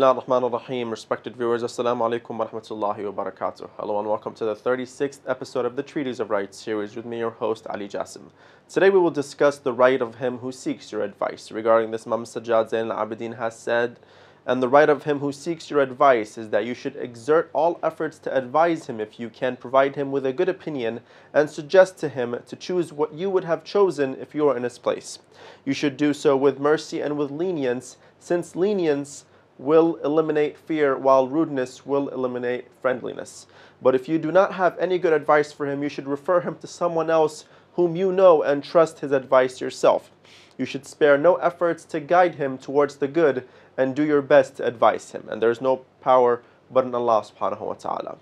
Bismillah ar-Rahman ar-Rahim, respected viewers, Assalamu alaikum wa rahmatullahi wa barakatuh. Hello and welcome to the 36th episode of the Treatise of Rights series with me, your host, Ali Jasim. Today we will discuss the right of him who seeks your advice. Regarding this, Imam Sajjad Zain al-Abidin has said, and the right of him who seeks your advice is that you should exert all efforts to advise him if you can provide him with a good opinion and suggest to him to choose what you would have chosen if you were in his place. You should do so with mercy and with lenience, since lenience will eliminate fear while rudeness will eliminate friendliness. But if you do not have any good advice for him, you should refer him to someone else whom you know and trust his advice yourself. You should spare no efforts to guide him towards the good and do your best to advise him. And there is no power but in Allah subhanahu wa ta'ala.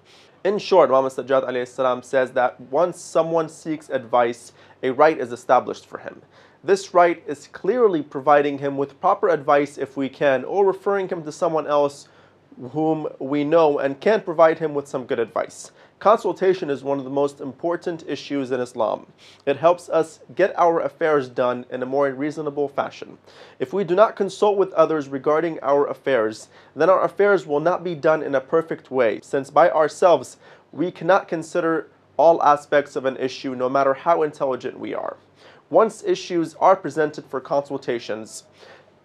In short, Muhammad Sajjad says that once someone seeks advice, a right is established for him. This right is clearly providing him with proper advice if we can, or referring him to someone else whom we know and can provide him with some good advice. Consultation is one of the most important issues in Islam. It helps us get our affairs done in a more reasonable fashion. If we do not consult with others regarding our affairs, then our affairs will not be done in a perfect way, since by ourselves we cannot consider all aspects of an issue no matter how intelligent we are. Once issues are presented for consultations,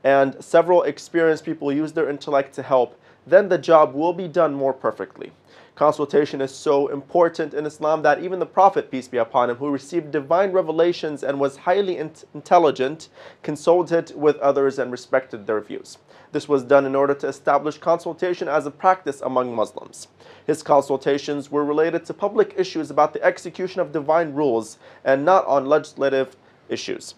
and several experienced people use their intellect to help, then the job will be done more perfectly. Consultation is so important in Islam that even the Prophet, peace be upon him, who received divine revelations and was highly in intelligent, consulted with others and respected their views. This was done in order to establish consultation as a practice among Muslims. His consultations were related to public issues about the execution of divine rules and not on legislative issues.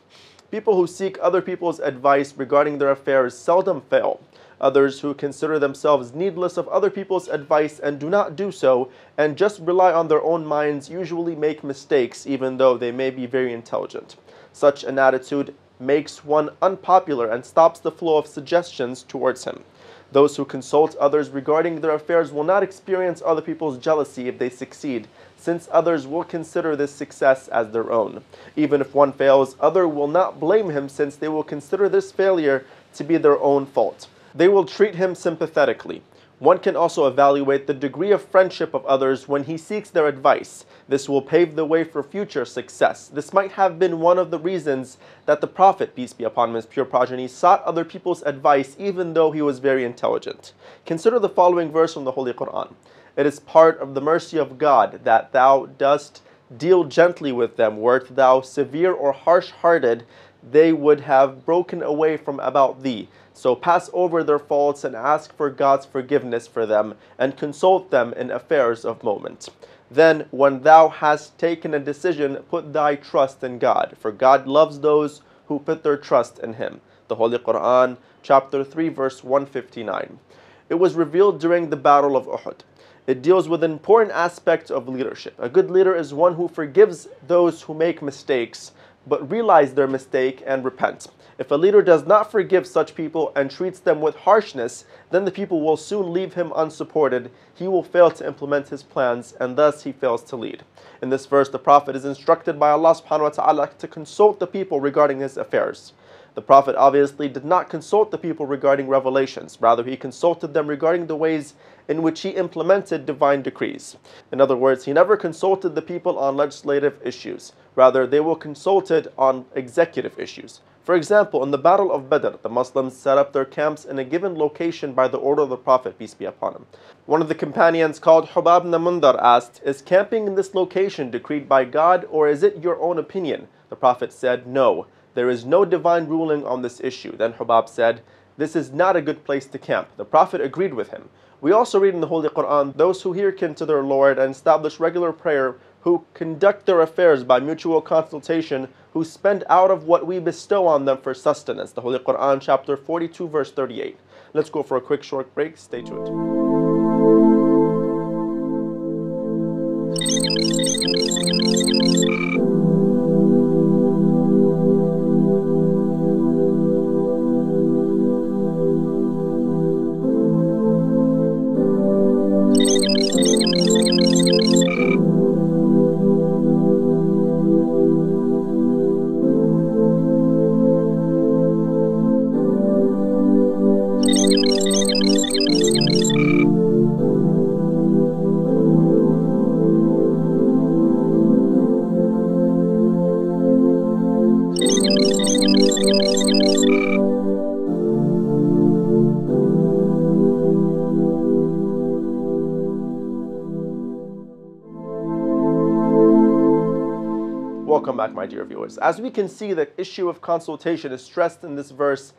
People who seek other people's advice regarding their affairs seldom fail. Others who consider themselves needless of other people's advice and do not do so, and just rely on their own minds, usually make mistakes even though they may be very intelligent. Such an attitude makes one unpopular and stops the flow of suggestions towards him. Those who consult others regarding their affairs will not experience other people's jealousy if they succeed, since others will consider this success as their own. Even if one fails, other will not blame him since they will consider this failure to be their own fault they will treat him sympathetically. One can also evaluate the degree of friendship of others when he seeks their advice. This will pave the way for future success. This might have been one of the reasons that the Prophet, peace be upon him, his pure progeny, sought other people's advice even though he was very intelligent. Consider the following verse from the Holy Quran. It is part of the mercy of God that thou dost deal gently with them. Wert thou severe or harsh-hearted, they would have broken away from about thee. So pass over their faults and ask for God's forgiveness for them and consult them in affairs of moment. Then, when thou hast taken a decision, put thy trust in God, for God loves those who put their trust in Him. The Holy Quran, chapter 3, verse 159. It was revealed during the Battle of Uhud. It deals with an important aspect of leadership. A good leader is one who forgives those who make mistakes, but realize their mistake and repent. If a leader does not forgive such people and treats them with harshness, then the people will soon leave him unsupported. He will fail to implement his plans, and thus he fails to lead. In this verse, the Prophet is instructed by Allah subhanahu wa ta'ala to consult the people regarding his affairs. The Prophet obviously did not consult the people regarding revelations. Rather, he consulted them regarding the ways in which he implemented divine decrees. In other words, he never consulted the people on legislative issues. Rather, they were consulted on executive issues. For example, in the Battle of Badr, the Muslims set up their camps in a given location by the order of the Prophet, peace be upon him. One of the companions called Hubab Namundar asked, Is camping in this location decreed by God or is it your own opinion? The Prophet said, No, there is no divine ruling on this issue. Then Hubab said, This is not a good place to camp. The Prophet agreed with him. We also read in the Holy Quran, those who hearken to their Lord and establish regular prayer, who conduct their affairs by mutual consultation, who spend out of what we bestow on them for sustenance. The Holy Quran, chapter 42, verse 38. Let's go for a quick short break. Stay tuned. Welcome back, my dear viewers. As we can see, the issue of consultation is stressed in this verse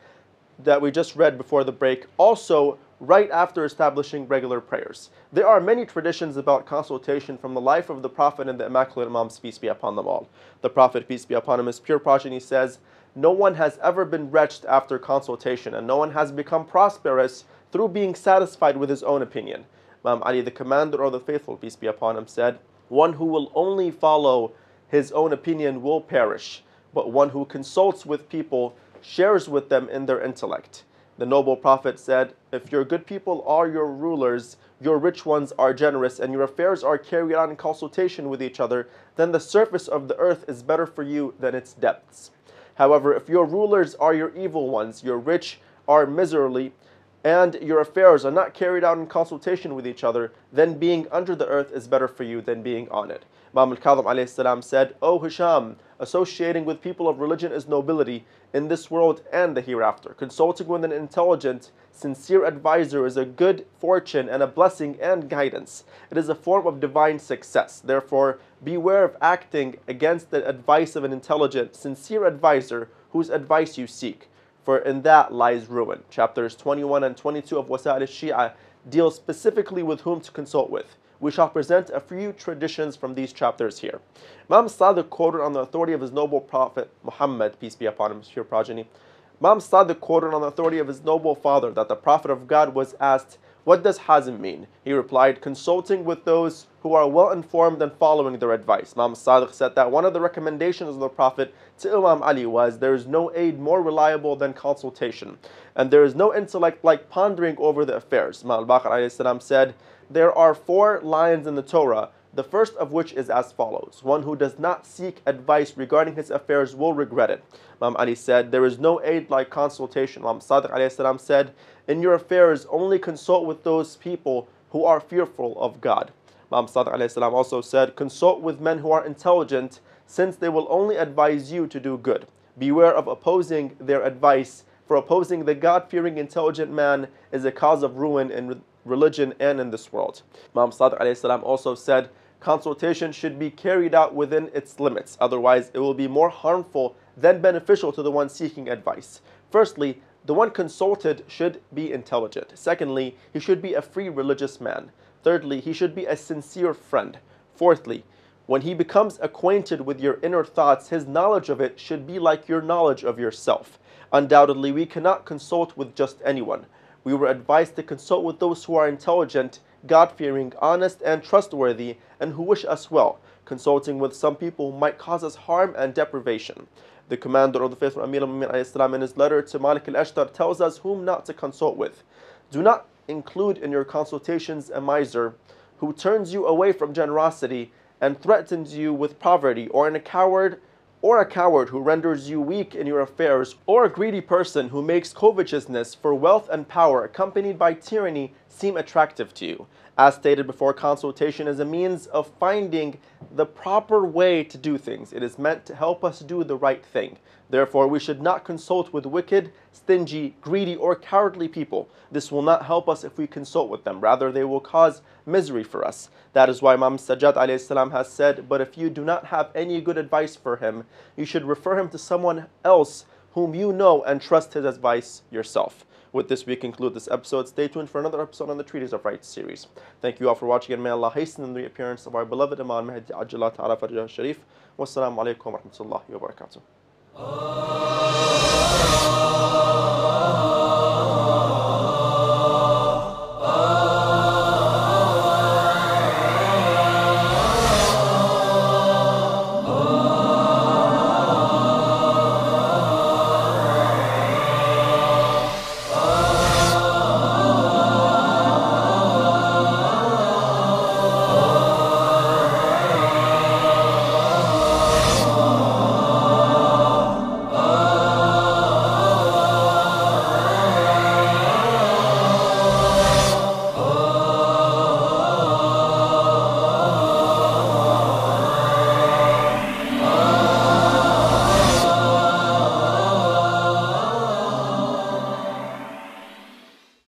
that we just read before the break, also right after establishing regular prayers. There are many traditions about consultation from the life of the Prophet and the Immaculate Imams, peace be upon them all. The Prophet, peace be upon him, his pure progeny says, No one has ever been wretched after consultation, and no one has become prosperous through being satisfied with his own opinion. Imam Ali, the commander of the faithful, peace be upon him, said, One who will only follow his own opinion will perish, but one who consults with people shares with them in their intellect. The noble prophet said, If your good people are your rulers, your rich ones are generous, and your affairs are carried on in consultation with each other, then the surface of the earth is better for you than its depths. However, if your rulers are your evil ones, your rich are miserly, and your affairs are not carried out in consultation with each other, then being under the earth is better for you than being on it. Imam al-Kadhim said, O Hisham, associating with people of religion is nobility in this world and the hereafter. Consulting with an intelligent, sincere advisor is a good fortune and a blessing and guidance. It is a form of divine success. Therefore, beware of acting against the advice of an intelligent, sincere advisor whose advice you seek for in that lies ruin. Chapters 21 and 22 of Wasa'il al-Shia deal specifically with whom to consult with. We shall present a few traditions from these chapters here. Imam Sadiq quoted on the authority of his noble prophet Muhammad, peace be upon him, pure progeny. Imam Sadiq quoted on the authority of his noble father that the prophet of God was asked, what does hazm mean? He replied, consulting with those who are well informed and following their advice. Imam Sadiq said that one of the recommendations of the Prophet to Imam Ali was, there is no aid more reliable than consultation, and there is no intellect like pondering over the affairs. Imam al-Baqir said, there are four lines in the Torah the first of which is as follows One who does not seek advice regarding his affairs will regret it. Imam Ali said, There is no aid like consultation. Imam Sadiq said, In your affairs, only consult with those people who are fearful of God. Imam Sadiq also said, Consult with men who are intelligent, since they will only advise you to do good. Beware of opposing their advice, for opposing the God fearing, intelligent man is a cause of ruin in religion and in this world. Imam Sadiq also said, consultation should be carried out within its limits. Otherwise, it will be more harmful than beneficial to the one seeking advice. Firstly, the one consulted should be intelligent. Secondly, he should be a free religious man. Thirdly, he should be a sincere friend. Fourthly, when he becomes acquainted with your inner thoughts, his knowledge of it should be like your knowledge of yourself. Undoubtedly, we cannot consult with just anyone. We were advised to consult with those who are intelligent God-fearing, honest, and trustworthy, and who wish us well. Consulting with some people might cause us harm and deprivation. The commander of the faithful Amir al in his letter to Malik al-Ashtar tells us whom not to consult with. Do not include in your consultations a miser who turns you away from generosity and threatens you with poverty, or in a coward or a coward who renders you weak in your affairs, or a greedy person who makes covetousness for wealth and power accompanied by tyranny seem attractive to you. As stated before, consultation is a means of finding the proper way to do things. It is meant to help us do the right thing. Therefore, we should not consult with wicked, stingy, greedy, or cowardly people. This will not help us if we consult with them. Rather, they will cause misery for us. That is why Imam Sajjad has said, But if you do not have any good advice for him, you should refer him to someone else whom you know and trust his advice yourself. With this, we conclude this episode. Stay tuned for another episode on the Treatise of Rights series. Thank you all for watching, and may Allah hasten the appearance of our beloved Imam Mahdi Ajala Ta'ala Farjah Sharif. Wassalamu alaikum wa rahmatullahi wa barakatuh. Oh.